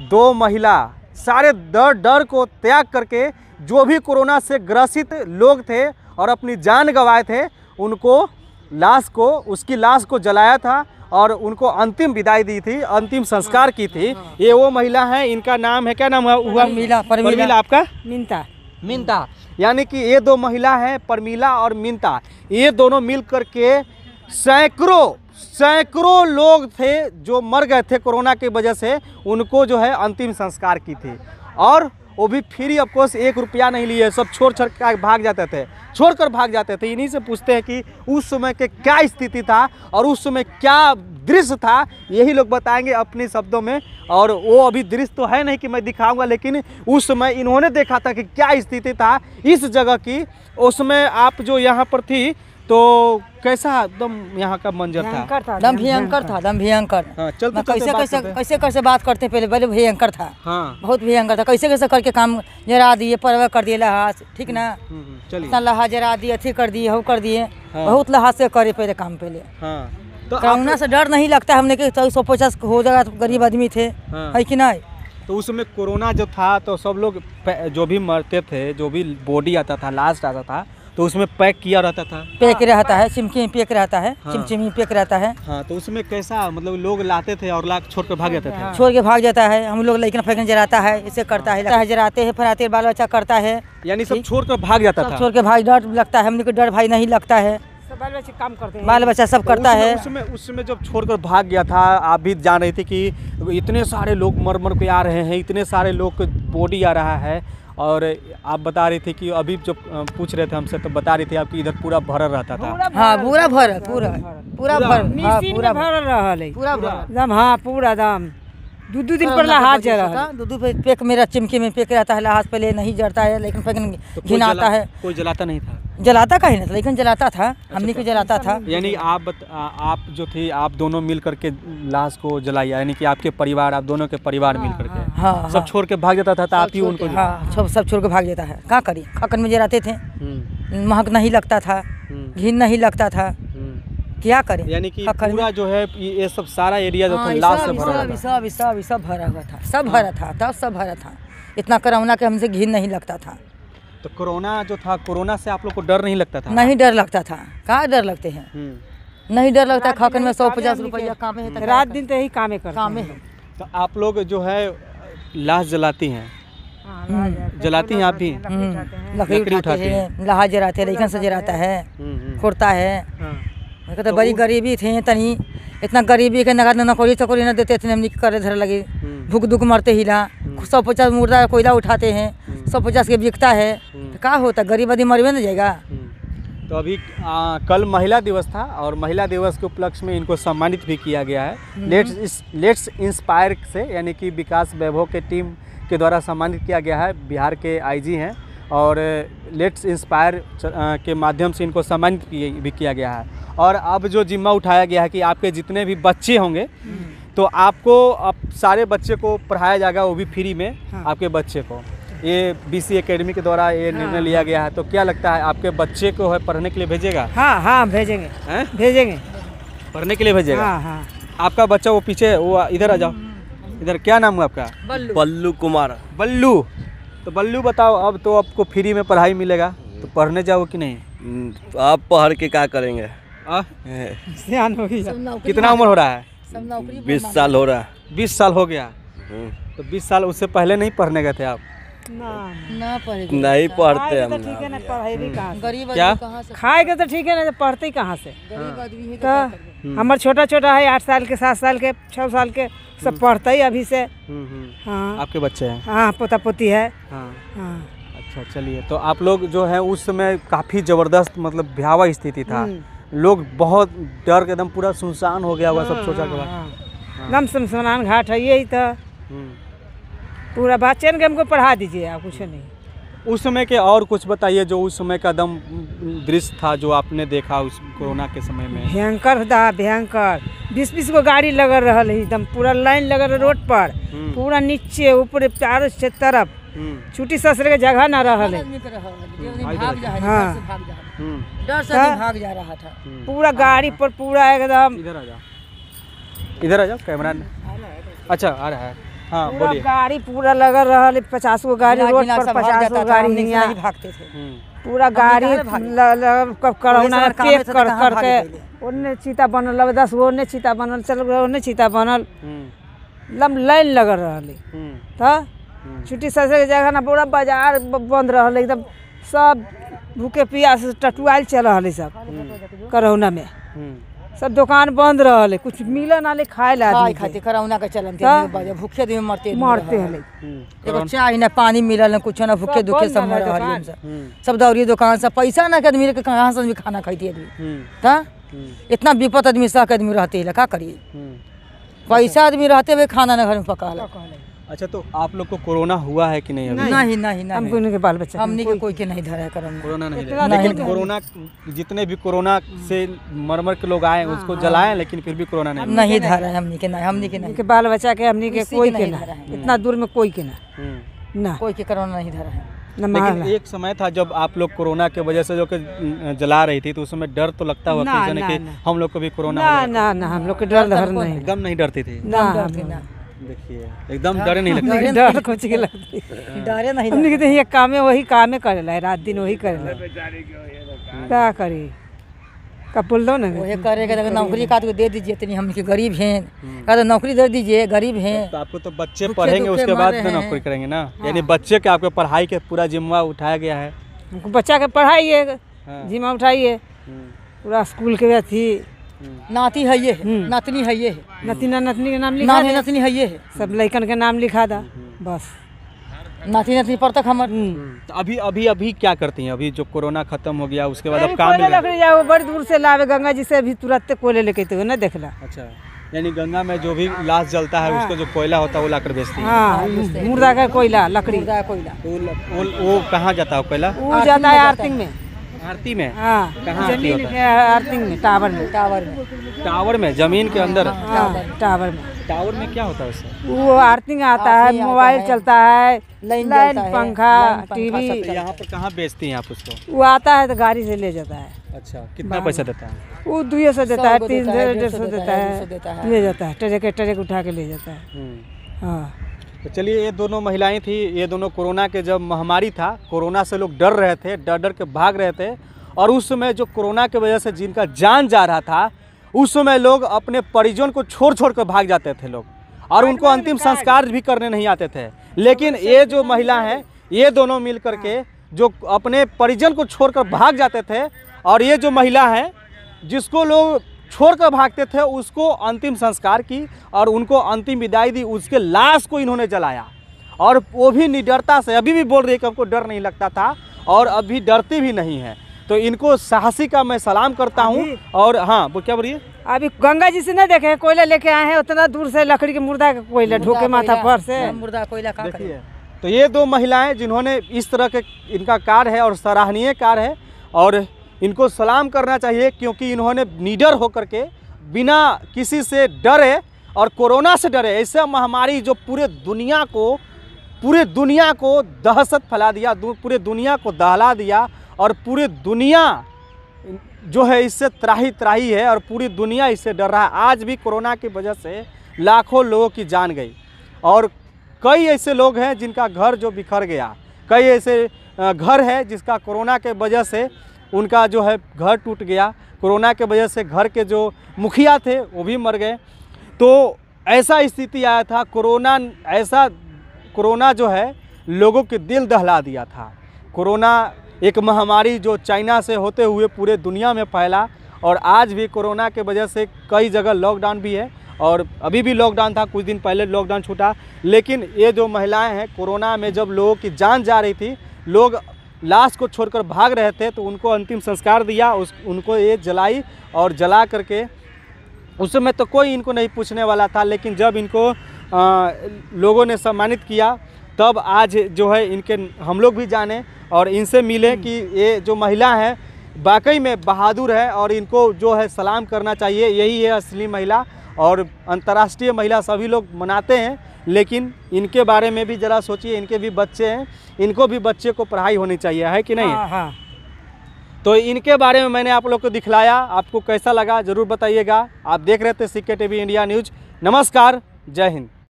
दो महिला सारे डर डर को त्याग करके जो भी कोरोना से ग्रसित लोग थे और अपनी जान गंवाए थे उनको लाश को उसकी लाश को जलाया था और उनको अंतिम विदाई दी थी अंतिम संस्कार की थी। ये वो महिला हैं इनका नाम है क्या नाम है हुआ परमीला, परमीला। आपका? मिनता मिनता यानी कि ये दो महिला हैं परमीला और मिनता ये दोनों मिल करके सैकड़ों सैकड़ों लोग थे जो मर गए थे कोरोना की वजह से, उनको जो है अंतिम संस्कार की थी। और वो भी फ्री ऑफ़ कोर्स एक रुपया नहीं लिए, सब छोड़ छोड़ कर भाग जाते थे। छोड़कर भाग जाते थे। इन्हीं से पूछते हैं कि उस समय के क्या स्थिति था और उस समय क्या दृश्य था, यही लोग बताएँगे अपने शब्दों में। और वो अभी दृश्य तो है नहीं कि मैं दिखाऊँगा, लेकिन उस समय इन्होंने देखा था कि क्या स्थिति था इस जगह की। उस समय आप जो यहाँ पर थी तो कैसा एकदम यहाँ का मंजर था? दम भयंकर था। दम भयंकर। हाँ, चलते कैसे कैसे कैसे कैसे बात करते पहले पहले भयंकर था। हाँ। बहुत भयंकर था। कैसे कैसे करके काम जरा दिए परवा कर दिए लहाज ठीक ना? हम्म, हम्म, चलिए। इतना लहाज जरा दिए अथी कर दिए हो कर दिए। हाँ। बहुत लहाज से करे पहले काम पहले। हाँ। तो कोरोना से डर नहीं लगता हमने कि चौदह सौ पचास हो जाएगा तो गरीब आदमी थे। हाँ। है कि नहीं? तो उस समय कोरोना जो था तो सब लोग जो भी मरते थे जो भी बॉडी आता था लास्ट आता था तो उसमें पैक किया रहता था। पेक रहता है चिमकी पैक रहता है हाँ। चिमचिमी पेक रहता है। हाँ तो उसमें कैसा मतलब लोग लाते थे और लाख छोड़ कर भाग जाते थे? छोड़ के भाग जाता है हम लोग लेकिन फेंकन जराता है इसे करता है लगता जराते हैं फराते बाल बच्चा करता है। यानी सब छोड़ कर भाग जाता था। छोड़ के भाग डर लगता है हमने को डर भाई नहीं लगता है। बाल बच्चे काम करते हैं। बाल बच्चा सब तो करता उसमें- है। उसमें उसमें जब छोड़कर भाग गया था आप भी जान रही थी कि इतने सारे लोग मर मर के आ रहे हैं इतने सारे लोग को बॉडी आ रहा है और आप बता रही थी कि अभी जो पूछ रहे थे हमसे तो बता रही थी आपकी इधर पूरा भरा रहता था। हाँ पूरा भर पूरा पूरा भर। हाँ पूरा भर। भरल रहल पूरा एकदम हाँ पूरा एकदम दू दू दिन पर हाथ जरा दो दो पेक मेरा चिमकी में पेक रहता है लहाज पहले नहीं जड़ता है लेकिन फेंकन तो कोई घिन आता जला- है। कोई जलाता नहीं था? जलाता का ही नहीं था लेकिन जलाता था। अच्छा, हमने को जलाता था? यानी आप बत, आ, आप जो थी आप दोनों मिल करके लाश को जलाइए यानी कि आपके परिवार आप दोनों के परिवार मिल करके हाँ सब छोड़ के भाग जाता था तो आप ही उनको हाँ सब सब छोड़ के भाग जाता है। क्या करिए? खकन में जलाते थे। हम्म, महक नहीं लगता था हम्म, घिन नहीं लगता था। हम्म। क्या करें? यानी कि पूरा जो है ये ये सब सारा एरिया जो था हाँ, लाश से सब भरा सब हुआ था। सब सब सब भरा हुआ था। सब भरा था तब सब भरा था। इतना कोरोना के हमसे घिन नहीं लगता था। तो कोरोना जो था कोरोना से आप लोग को डर नहीं लगता था? नहीं डर लगता था। कहाँ डर लगते हैं। नहीं डर लगता खकन में सौ पचास रुपया कामे है रात दिन तो यही कामे करते कामे है। तो आप लोग जो है लाश जलाती हैं जलाती हैं आप भी लकड़ी उठाते हैं लहा जराते हैं लेकिन से जराता है हम्म, हम्म। खुरता है हाँ। कहते तो बड़ी गरीबी थे तनी इतना गरीबी के नगद नौकरी चौकरी न देते थे हमने की करे धर लगे हम्म। भूख दुख मरते हिला सौ पचास मुर्दा कोयला उठाते हैं सौ पचास के बिकता है तो क्या होता गरीब आदमी मरवे न जाएगा। तो अभी आ, कल महिला दिवस था और महिला दिवस के उपलक्ष्य में इनको सम्मानित भी किया गया है। लेट्स लेट्स इंस्पायर से यानी कि विकास वैभव के टीम के द्वारा सम्मानित किया गया है। बिहार के आईजी हैं और लेट्स इंस्पायर के माध्यम से इनको सम्मानित भी किया गया है। और अब जो जिम्मा उठाया गया है कि आपके जितने भी बच्चे होंगे तो आपको अब सारे बच्चे को पढ़ाया जाएगा वो भी फ्री में आपके बच्चे को। ये बीसी एकेडमी के द्वारा ये निर्णय हाँ। लिया गया है तो क्या लगता है आपके बच्चे को है पढ़ने के लिए भेजेगा? हाँ हाँ भेजेंगे। हैं? भेजेंगे। पढ़ने के लिए भेजेगा? हाँ हाँ। आपका बच्चा वो पीछे वो इधर आ जाओ। इधर क्या नाम है आपका? बल्लू। बल्लू कुमार। बल्लू। तो बल्लू बताओ अब तो आपको फ्री में पढ़ाई मिलेगा तो पढ़ने जाओ कि नहीं? हम्म, तो आप पढ़ के क्या करेंगे? हो। गया। कितना उम्र हो रहा है? बीस साल हो रहा है। बीस साल हो गया। हम्म, तो बीस साल उससे पहले नहीं पढ़ने गए थे आप? ना ना। नहीं पढ़ते हम तो ठीक है ना पढ़ाई भी कहाँ से? गरीब क्या? आदमी कहाँ से खाए के तो ठीक है ना तो पढ़ते ही कहाँ से? गरीब तो तो हमार छोटा छोटा है आठ साल के सात साल के छः साल के सब पढ़ते ही अभी से। हम्म, हम्म। हाँ। आपके बच्चे हैं? हाँ पोता पोती है। हाँ। हाँ। अच्छा चलिए तो आप लोग जो है उस समय काफ़ी ज़बरदस्त मतलब भयावह स्थिति था। लोग बहुत डर के एकदम पूरा सुनसान हो गया हुआ सब सोचा के बाद। हाँ। एकदम शमशान घाट है यही तो। हम्म। पूरा बच्चे के हमको पढ़ा दीजिए आप कुछ नहीं। उस समय के और कुछ बताइए जो उस समय का दम दृश्य था जो आपने देखा उस कोरोना के समय में? भयंकर था भयंकर। बीस बीस गो गाड़ी लगल रहल है एकदम पूरा लाइन लगल रोड पर। हम्म। पूरा नीचे ऊपर चारों से तरफ़। हम्म, छुट्टी ससरे के जगह ना रहा है। के है, हाँ। घर से जा हम्म, डर से भाग जा रहा था। पूरा गाड़ी पर पूरा एकदम। इधर आ जाओ। इधर आ जाओ कैमरा। अच्छा आ रहा है। हाँ पूरा गाड़ी पूरा लगल रहल पचास गो गाड़ी रोड पर पचास गो गाड़ी नहीं भागते थे। हम्म, पूरा गाड़ी कोरोना पैक कर कहाँ कर ओने चीता बनल दस गो ओने चीता बनल चल गए ओने चीता बनल। हम्म, लम लाइन लगल रहल हम्म, तो? छुट्टी ससे के जगह ना पूरा बाज़ार बंद रहा एकदम सब भूखे प्यास से टटुआल चल रहल सब कोरोना में। सब दुकान बंद रहल कुछ मिल ना ले खाए ला खाए आदमी खाते के। कोरोना के चलन थे। भूखे दिन मरते मरते हले हम्म, एगो चाय ना पानी मिलल ना कुछ ना भूखे दुखे सब रहल मर रहल। सब हम्म, सब दौड़ी दुकान से पैसा ना के आदमी के कहाँ से खाना खाती आदमी हम्म, हम्म, इतना विपत आदमी सह के आदमी रहते का करिए हम्म। पैसा आदमी रहते हुए खाना ना घर में पका अच्छा तो आप लोग को कोरोना हुआ है कि नहीं अभी? नहीं नहीं हम नहीं कोई के बाल बच्चा हमनी के कोई के नहीं धरा करम कोरोना। नहीं इतना लगा। लेकिन कोरोना जितने भी कोरोना से मर मर के लोग आए उसको जलाए लेकिन फिर भी कोरोना नहीं नहीं धरा है हमनी के नहीं हमनी के नहीं। के बाल बच्चा के हमनी के कोई के नहीं ना। इतना दूर में कोई के ना। हम्म। ना। कोई के कोरोना नहीं धरा है। लेकिन एक समय था जब आप लोग कोरोना के वजह से जो कि जला रही थी तो उस समय डर तो लगता हुआ कि। हम लोग को भी कोरोना हो ना ना ना हम लोग के डर डर नहीं। एकदम नहीं डरती थी। ना। देखिए। एकदम डर नहीं लगता। डर कुछ के लगती। डरे नहीं हमनी के तो ये कामे वही कामे करेला रात दिन वही करेला क्या करी? का बोल दो ना? वही करे के अगर नौकरी का तो दे दीजिए तनी हम के गरीब हैं। का तो नौकरी दे दीजिए गरीब हैं। तो आपको तो बच्चे पढ़ेंगे उसके बाद में नौकरी करेंगे ना। यानी बच्चे के आपके पढ़ाई के पूरा जिम्मा उठाया गया है। बच्चा के पढ़ाइए हाँ। जिम्मा उठाइए। हम्म, पूरा स्कूल के अथी नाती है ये है, नातनी है ये है। नतीना नतनी के नाम लिखा नाती दे। नातनी है ये है। सब लइकन के नाम लिखा दा। बस। नाती नातनी पर तक हमर। तो अभी अभी अभी क्या करती हैं? अभी जो कोरोना खत्म हो गया उसके बाद अब काम कोयले में लगे- लकड़ी जाओ बड़ी दूर से लावे गंगा जी से अभी तुरंत कोयले लेके तो ना देखला। अच्छा। यानी गंगा में जो भी लाश जलता है उसको जो कोयला होता है वो लाकर बेचती है? हाँ मुर्दा का कोयला लकड़ी। मुर्दा कोयला। वो, वो, वो कहाँ जाता है कोयला? वो जाता है आर्थिंग में। आरती में? हाँ कहाँ आरती होता आर्थिंग में टावर में। टावर में। टावर में ज़मीन के अंदर? हाँ टावर में। टावर में क्या होता है उससे? वो आर्थिंग आता है मोबाइल चलता है लाइन है, पंखा टीवी। यहाँ पर कहाँ बेचती हैं आप उसको? वो आता है तो गाड़ी से ले जाता है। अच्छा कितना पैसा देता है? वो दुए सौ देता है तीन सौ डेढ़ सौ देता है है। ले जाता है ट्रक ट्रक उठा के ले जाता है। हम्म। हाँ। तो चलिए ये दोनों महिलाएँ थी ये दोनों कोरोना के जब महामारी था कोरोना से लोग डर रहे थे डर डर के भाग रहे थे और उस समय जो कोरोना की वजह से जिनका जान जा रहा था उस समय लोग अपने परिजन को छोड़ छोड़ कर भाग जाते थे लोग और उनको अंतिम संस्कार भी करने नहीं आते थे। लेकिन ये जो महिला हैं ये दोनों मिल करके जो अपने परिजन को छोड़कर भाग जाते थे और ये जो महिला हैं जिसको लोग छोड़कर भागते थे उसको अंतिम संस्कार की और उनको अंतिम विदाई दी उसके लाश को इन्होंने जलाया। और वो भी निडरता से अभी भी बोल रही है कि हमको डर नहीं लगता था और अभी डरती भी नहीं है। तो इनको साहसी का मैं सलाम करता हूँ और हाँ वो क्या बोलिए? अभी गंगा जी से ना देखे कोयला लेके आए हैं उतना दूर से लकड़ी के मुर्दा का कोयला ढोके माथा पर से। मुर्दा कोयला का देखिए तो ये दो महिलाएँ जिन्होंने इस तरह के इनका कार्य है और सराहनीय कार्य है और इनको सलाम करना चाहिए क्योंकि इन्होंने निडर होकर के बिना किसी से डरे और कोरोना से डरे, ऐसा महामारी जो पूरे दुनिया को, पूरे दुनिया को दहशत फैला दिया पूरे दुनिया को दहला दिया और पूरे दुनिया जो है इससे त्राही त्राही है और पूरी दुनिया इससे डर रहा है। आज भी कोरोना की वजह से लाखों लोगों की जान गई और कई ऐसे लोग हैं जिनका घर जो बिखर गया, कई ऐसे घर है जिसका कोरोना के वजह से उनका जो है घर टूट गया। कोरोना के वजह से घर के जो मुखिया थे, वो भी मर गए। तो ऐसा स्थिति आया था, कोरोना ऐसा, कोरोना जो है, लोगों के दिल दहला दिया था। कोरोना एक महामारी जो चाइना से होते हुए पूरे दुनिया में फैला और आज भी कोरोना के वजह से कई जगह लॉकडाउन भी है और अभी भी लॉकडाउन था, कुछ दिन पहले लॉकडाउन छूटा। लेकिन ये जो महिलाएँ हैं, कोरोना में जब लोगों की जान जा रही थी, लोग लाश को छोड़कर भाग रहे थे तो उनको अंतिम संस्कार दिया उस उनको ये जलाई और जला करके उस समय तो कोई इनको नहीं पूछने वाला था लेकिन जब इनको आ, लोगों ने सम्मानित किया तब आज जो है इनके हम लोग भी जाने और इनसे मिले कि ये जो महिला है वाकई में बहादुर है और इनको जो है सलाम करना चाहिए यही है असली महिला। और अंतर्राष्ट्रीय महिला सभी लोग मनाते हैं लेकिन इनके बारे में भी ज़रा सोचिए इनके भी बच्चे हैं इनको भी बच्चे को पढ़ाई होनी चाहिए है कि नहीं? हाँ हाँ। तो इनके बारे में मैंने आप लोग को दिखलाया आपको कैसा लगा ज़रूर बताइएगा। आप देख रहे थे सिक्के टीवी इंडिया न्यूज़ नमस्कार जय हिंद।